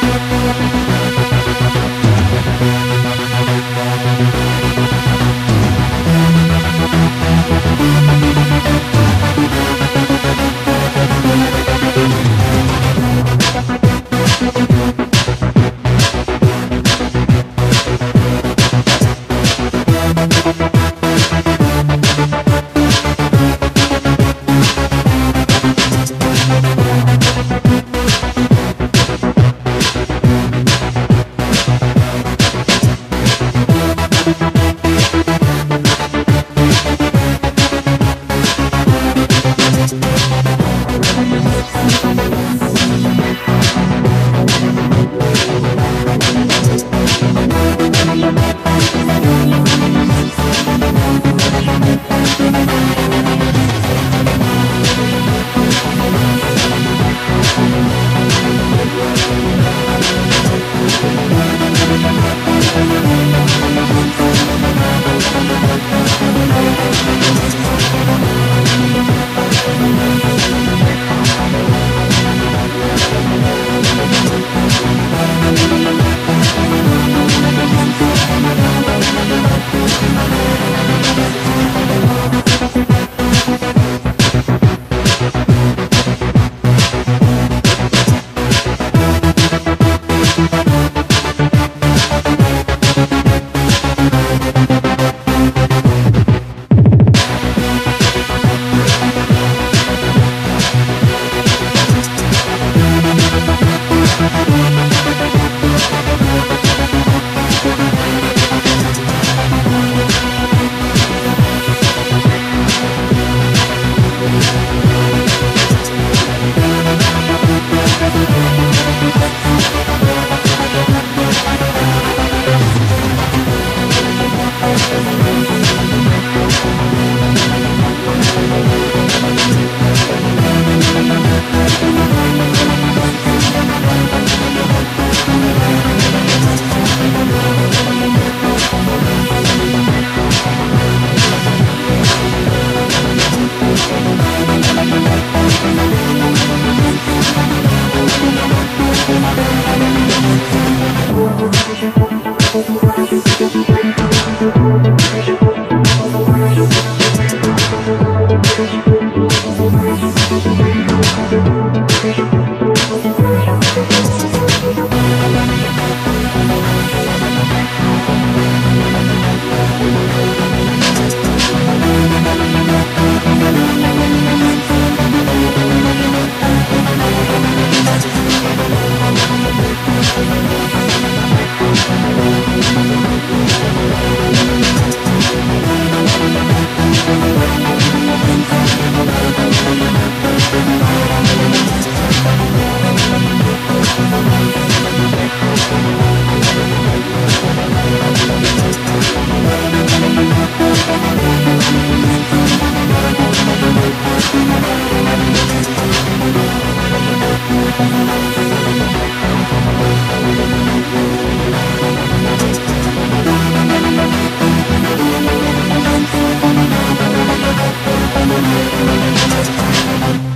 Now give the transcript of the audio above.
Thank Thank you. We'll be.